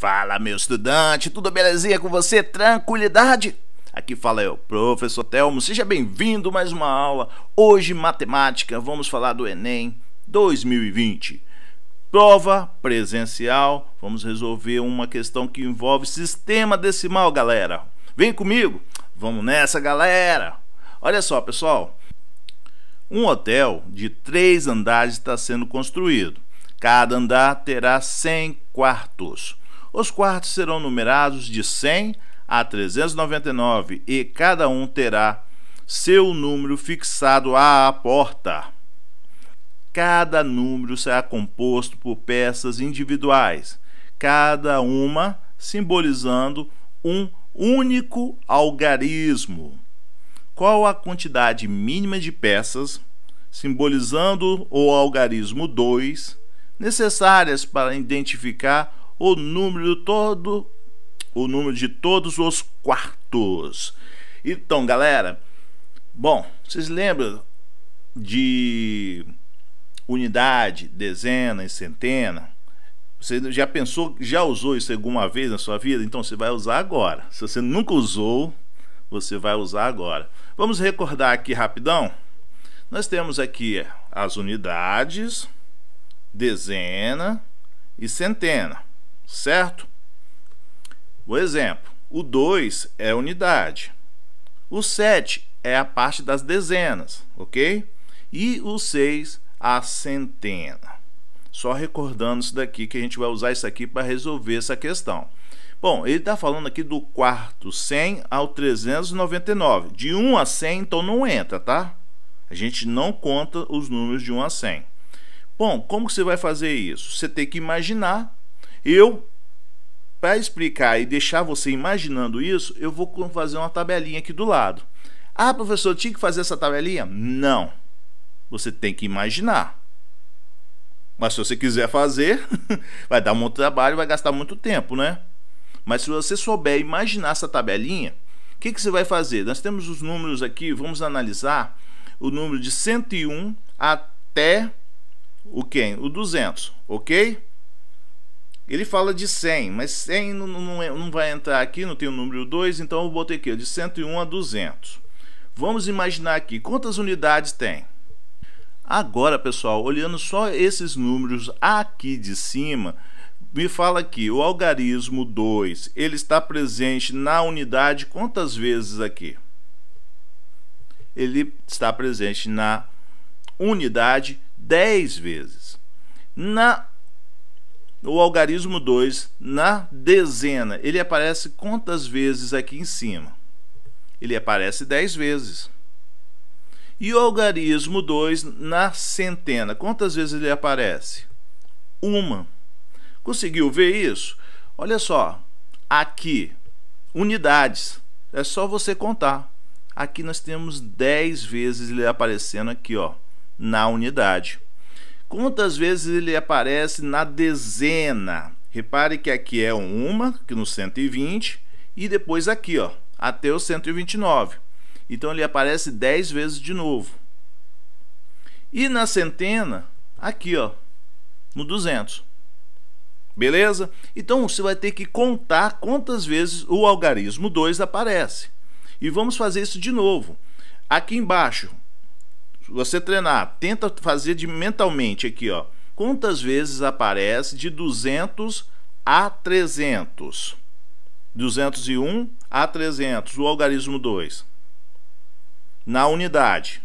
Fala, meu estudante, tudo belezinha com você? Tranquilidade? Aqui fala eu, professor Telmo. Seja bem-vindo mais uma aula. Hoje, matemática, vamos falar do Enem 2020. Prova presencial. Vamos resolver uma questão que envolve sistema decimal, galera. Vem comigo. Vamos nessa, galera. Olha só, pessoal. Um hotel de três andares está sendo construído. Cada andar terá 100 quartos. Os quartos serão numerados de 100 a 399 e cada um terá seu número fixado à porta. Cada número será composto por peças individuais, cada uma simbolizando um único algarismo. Qual a quantidade mínima de peças, simbolizando o algarismo 2, necessárias para identificar o número todo, o número de todos os quartos. Então, galera, bom, vocês lembram de unidade, dezena e centena? Você já pensou, já usou isso alguma vez na sua vida? Então você vai usar agora. Se você nunca usou, você vai usar agora. Vamos recordar aqui rapidão. Nós temos aqui as unidades, dezena e centena certo? O exemplo: o 2 é unidade, o 7 é a parte das dezenas, ok? E o 6 a centena. Só recordando isso daqui, que a gente vai usar isso aqui para resolver essa questão. Bom, ele está falando aqui do quarto 100 ao 399. De 1 a 100, então não entra, tá? A gente não conta os números de 1 a 100. Bom, como que você vai fazer isso? Você tem que imaginar eu, para explicar e deixar você imaginando isso, eu vou fazer uma tabelinha aqui do lado. Ah, professor, tinha que fazer essa tabelinha? Não. Você tem que imaginar. Mas se você quiser fazer, vai dar muito trabalho, vai gastar muito tempo, né? Mas se você souber imaginar essa tabelinha, o que, que você vai fazer? Nós temos os números aqui, vamos analisar o número de 101 até o quem? O 200, ok? Ele fala de 100, mas 100 não, não, é, não vai entrar aqui, não tem o número 2, então eu botei aqui, de 101 a 200. Vamos imaginar aqui, quantas unidades tem? Agora, pessoal, olhando só esses números aqui de cima, me fala aqui, o algarismo 2, ele está presente na unidade quantas vezes aqui? Ele está presente na unidade 10 vezes. Na o algarismo 2 na dezena, ele aparece quantas vezes aqui em cima? Ele aparece 10 vezes. E o algarismo 2 na centena, quantas vezes ele aparece? Uma. Conseguiu ver isso? Olha só, aqui, unidades, é só você contar. Aqui nós temos 10 vezes ele aparecendo aqui, ó, na unidade. Quantas vezes ele aparece na dezena? Repare que aqui é uma, que no 120, e depois aqui, ó, até o 129. Então ele aparece 10 vezes de novo. E na centena, aqui, ó, no 200. Beleza? Então você vai ter que contar quantas vezes o algarismo 2 aparece. E vamos fazer isso de novo. Aqui embaixo, você treinar, tenta fazer de mentalmente aqui, ó. Quantas vezes aparece de 200 a 300? 201 a 300, o algarismo 2. Na unidade.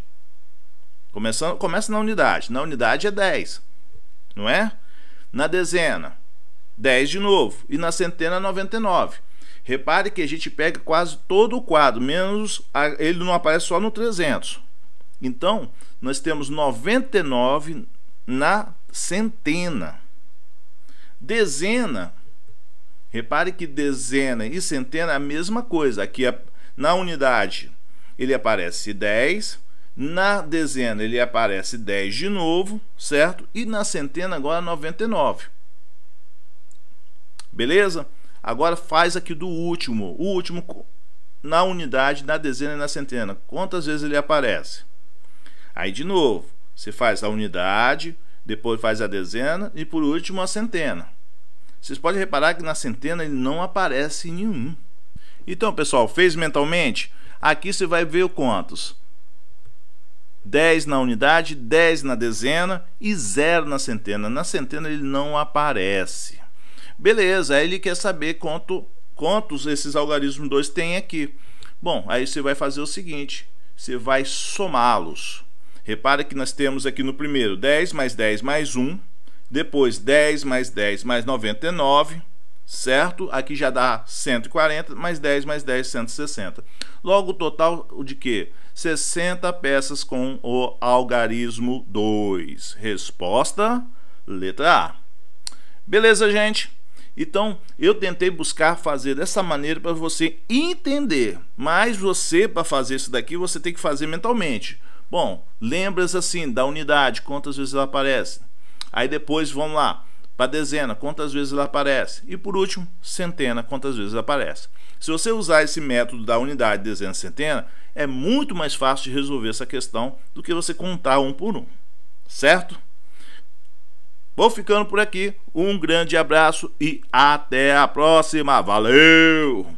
Começando, começa na unidade. Na unidade é 10, não é? Na dezena, 10 de novo. E na centena, 99. Repare que a gente pega quase todo o quadro, menos a, ele não aparece só no 300. Então, nós temos 99 na centena. Dezena, repare que dezena e centena é a mesma coisa. Aqui na unidade ele aparece 10, na dezena ele aparece 10 de novo, certo? E na centena agora 99. Beleza? Agora faz aqui do último, o último na unidade, na dezena e na centena. Quantas vezes ele aparece? Aí, de novo, você faz a unidade, depois faz a dezena e por último a centena. vocês podem reparar que na centena ele não aparece nenhum. Então, pessoal, fez mentalmente? Aqui você vai ver quantos? 10 na unidade, 10 na dezena e 0 na centena. Na centena ele não aparece. Beleza, aí ele quer saber quanto, quantos esses algarismos 2 tem aqui. Bom, aí você vai fazer o seguinte, você vai somá-los. Repara que nós temos aqui no primeiro 10 mais 10 mais 1, depois 10 mais 10 mais 99, certo? Aqui já dá 140, mais 10 mais 10, 160. Logo, o total de quê? 60 peças com o algarismo 2. Resposta, letra A. Beleza, gente? Então, eu tentei buscar fazer dessa maneira para você entender. Mas você, para fazer isso daqui, você tem que fazer mentalmente. Bom, lembras assim da unidade, quantas vezes ela aparece. Aí depois, vamos lá, para dezena, quantas vezes ela aparece. E por último, centena, quantas vezes ela aparece. Se você usar esse método da unidade, dezena, centena, é muito mais fácil de resolver essa questão do que você contar um por um, certo? Vou ficando por aqui, um grande abraço e até a próxima, valeu!